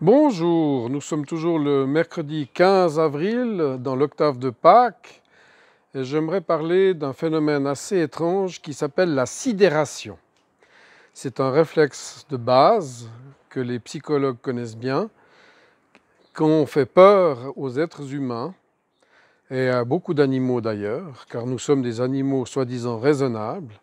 Bonjour, nous sommes toujours le mercredi 15 avril dans l'octave de Pâques et j'aimerais parler d'un phénomène assez étrange qui s'appelle la sidération. C'est un réflexe de base que les psychologues connaissent bien. Quand on fait peur aux êtres humains, et à beaucoup d'animaux d'ailleurs, car nous sommes des animaux soi-disant raisonnables,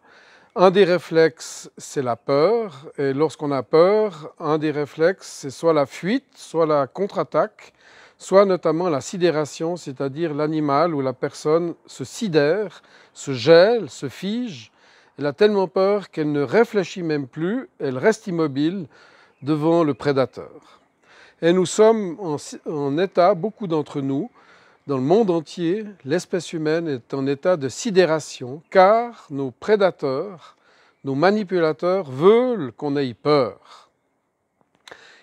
un des réflexes, c'est la peur. Et lorsqu'on a peur, un des réflexes, c'est soit la fuite, soit la contre-attaque, soit notamment la sidération, c'est-à-dire l'animal ou la personne se sidère, se gèle, se fige. Elle a tellement peur qu'elle ne réfléchit même plus, elle reste immobile devant le prédateur. Et nous sommes en, état, beaucoup d'entre nous, dans le monde entier, l'espèce humaine est en état de sidération car nos prédateurs, nos manipulateurs veulent qu'on ait peur.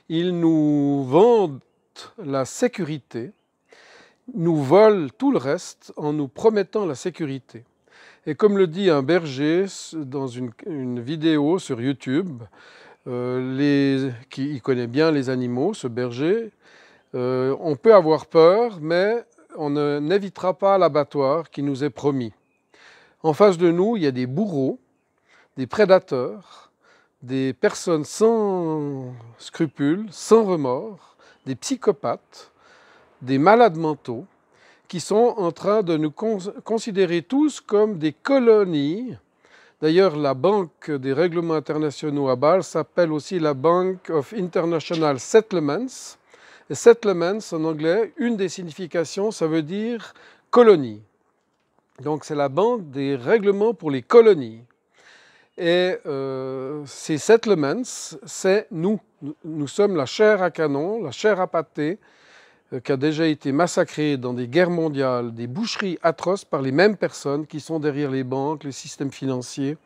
Ils nous vendent la sécurité, nous volent tout le reste en nous promettant la sécurité. Et comme le dit un berger dans une, vidéo sur YouTube, euh, qui connaît bien les animaux, ce berger, euh, on peut avoir peur, mais on n'évitera pas l'abattoir qui nous est promis. En face de nous, il y a des bourreaux, des prédateurs, des personnes sans scrupules, sans remords, des psychopathes, des malades mentaux, qui sont en train de nous considérer tous comme des colonies. D'ailleurs, la Banque des règlements internationaux à Bâle s'appelle aussi la Bank of International Settlements, settlements en anglais, une des significations, ça veut dire colonie. Donc c'est la banque des règlements pour les colonies. Et euh, ces settlements, c'est nous. Nous sommes la chair à canon, la chair à pâté, euh, qui a déjà été massacrée dans des guerres mondiales, des boucheries atroces par les mêmes personnes qui sont derrière les banques, les systèmes financiers,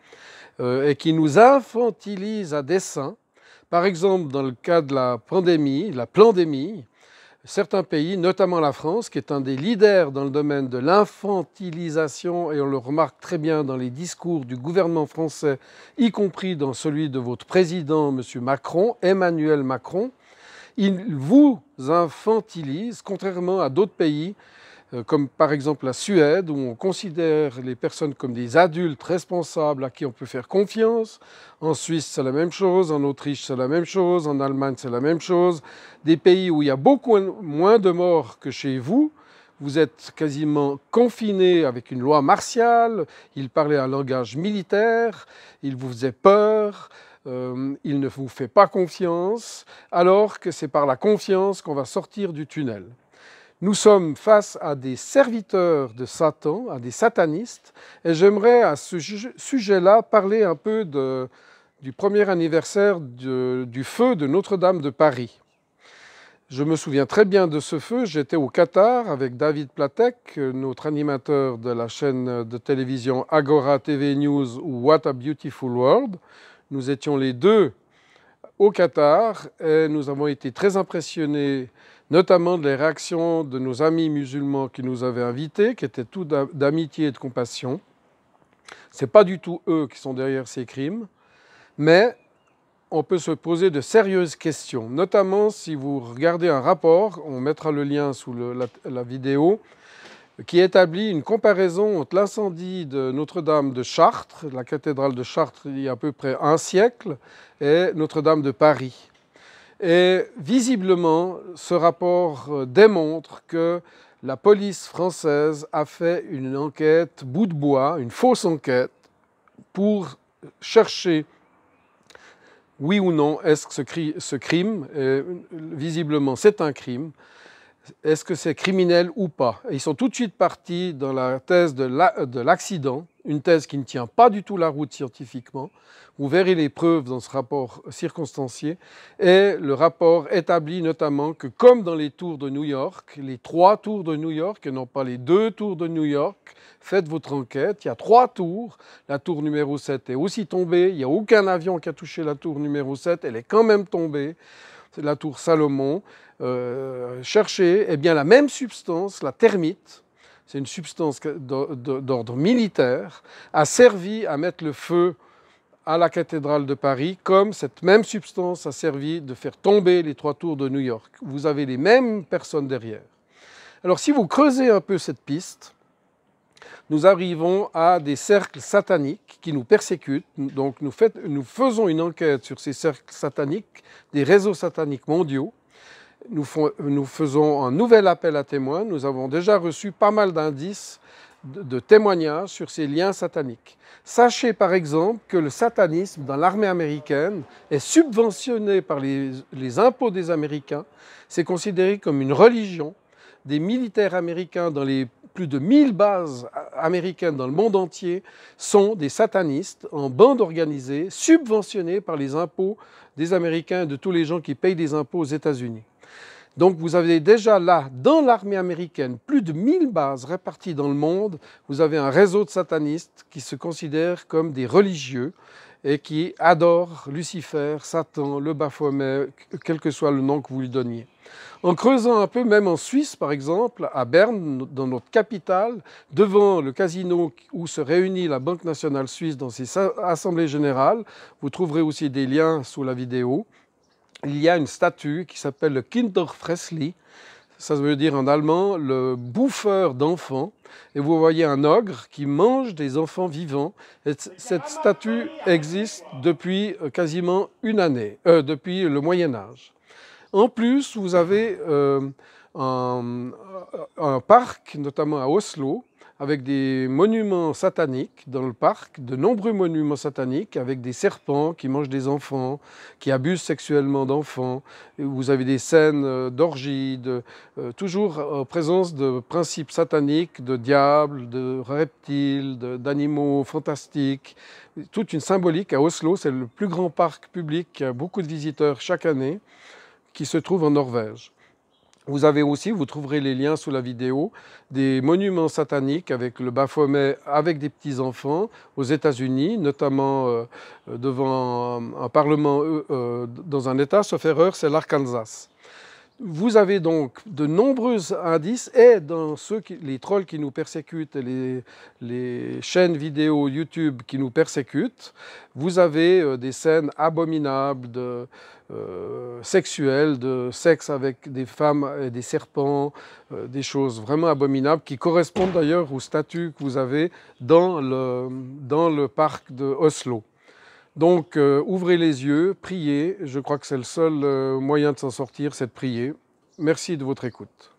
euh, et qui nous infantilisent à dessein par exemple, dans le cas de la pandémie, la pandémie, certains pays, notamment la France, qui est un des leaders dans le domaine de l'infantilisation, et on le remarque très bien dans les discours du gouvernement français, y compris dans celui de votre président, M. Macron, Emmanuel Macron, il vous infantilise, contrairement à d'autres pays comme par exemple la Suède, où on considère les personnes comme des adultes responsables à qui on peut faire confiance. En Suisse, c'est la même chose. En Autriche, c'est la même chose. En Allemagne, c'est la même chose. Des pays où il y a beaucoup moins de morts que chez vous. Vous êtes quasiment confiné avec une loi martiale. Il parlait un langage militaire. Il vous faisait peur. Euh, il ne vous fait pas confiance, alors que c'est par la confiance qu'on va sortir du tunnel. Nous sommes face à des serviteurs de Satan, à des satanistes, et j'aimerais à ce sujet-là parler un peu du premier anniversaire du feu de Notre-Dame de Paris. Je me souviens très bien de ce feu. J'étais au Qatar avec David Platek, notre animateur de la chaîne de télévision Agora TV News ou What a Beautiful World. Nous étions les deux au Qatar et nous avons été très impressionnés notamment des réactions de nos amis musulmans qui nous avaient invités, qui étaient tous d'amitié et de compassion. Ce n'est pas du tout eux qui sont derrière ces crimes, mais on peut se poser de sérieuses questions, notamment si vous regardez un rapport, on mettra le lien sous la, vidéo, qui établit une comparaison entre l'incendie de Notre-Dame de Chartres, la cathédrale de Chartres il y a à peu près un siècle, et Notre-Dame de Paris. Et visiblement, ce rapport euh, démontre que la police française a fait une enquête bout de bois, une fausse enquête, pour chercher, oui ou non, est-ce que ce, crime, visiblement c'est un crime, est-ce que c'est criminel ou pas? Ils sont tout de suite partis dans la thèse de l'accident, une thèse qui ne tient pas du tout la route scientifiquement. Vous verrez les preuves dans ce rapport circonstancié. Et le rapport établit notamment que comme dans les tours de New York, les trois tours de New York, et non pas les deux tours de New York, faites votre enquête, il y a trois tours. La tour numéro 7 est aussi tombée, il n'y a aucun avion qui a touché la tour numéro 7, elle est quand même tombée. La tour Salomon. Euh, cherchez eh bien, la même substance, la thermite, c'est une substance d'ordre militaire, a servi à mettre le feu à la cathédrale de Paris, comme cette même substance a servi de faire tomber les trois tours de New York. Vous avez les mêmes personnes derrière. Alors si vous creusez un peu cette piste, nous arrivons à des cercles sataniques qui nous persécutent. Donc nous, faisons une enquête sur ces cercles sataniques, des réseaux sataniques mondiaux. Nous, nous faisons un nouvel appel à témoins. Nous avons déjà reçu pas mal d'indices de, témoignages sur ces liens sataniques. Sachez par exemple que le satanisme dans l'armée américaine est subventionné par les, impôts des Américains. C'est considéré comme une religion. Des militaires américains dans les plus de 1000 bases américaines dans le monde entier sont des satanistes en bande organisée, subventionnés par les impôts des Américains et de tous les gens qui payent des impôts aux États-Unis. Donc vous avez déjà là, dans l'armée américaine, plus de 1000 bases réparties dans le monde. Vous avez un réseau de satanistes qui se considèrent comme des religieux et qui adorent Lucifer, Satan, le Baphomet, quel que soit le nom que vous lui donniez. En creusant un peu, même en Suisse par exemple, à Berne, dans notre capitale, devant le casino où se réunit la Banque nationale suisse dans ses assemblées générales, vous trouverez aussi des liens sous la vidéo, il y a une statue qui s'appelle le Kinderfressli. Ça veut dire en allemand le bouffeur d'enfants. Et vous voyez un ogre qui mange des enfants vivants. Et cette statue existe depuis euh, quasiment une année, euh, depuis le Moyen Âge. En plus, vous avez euh, un, parc, notamment à Oslo, avec des monuments sataniques dans le parc, de nombreux monuments sataniques avec des serpents qui mangent des enfants, qui abusent sexuellement d'enfants. Vous avez des scènes euh, d'orgie, euh, toujours en présence de principes sataniques, de diables, de reptiles, d'animaux fantastiques. Toute une symbolique à Oslo, c'est le plus grand parc public qui a beaucoup de visiteurs chaque année, qui se trouve en Norvège. Vous avez aussi, vous trouverez les liens sous la vidéo, des monuments sataniques avec le Baphomet avec des petits-enfants aux États-Unis, notamment euh, devant un, parlement euh, euh, dans un État, sauf erreur, c'est l'Arkansas. Vous avez donc de nombreux indices et dans ceux les trolls qui nous persécutent et les, chaînes vidéo YouTube qui nous persécutent, vous avez euh, des scènes abominables de, euh, de sexe avec des femmes et des serpents, euh, des choses vraiment abominables qui correspondent d'ailleurs au statut que vous avez dans le, dans le parc de Oslo. Donc euh, ouvrez les yeux, priez. Je crois que c'est le seul euh, moyen de s'en sortir, c'est de prier. Merci de votre écoute.